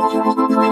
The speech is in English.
Thank you.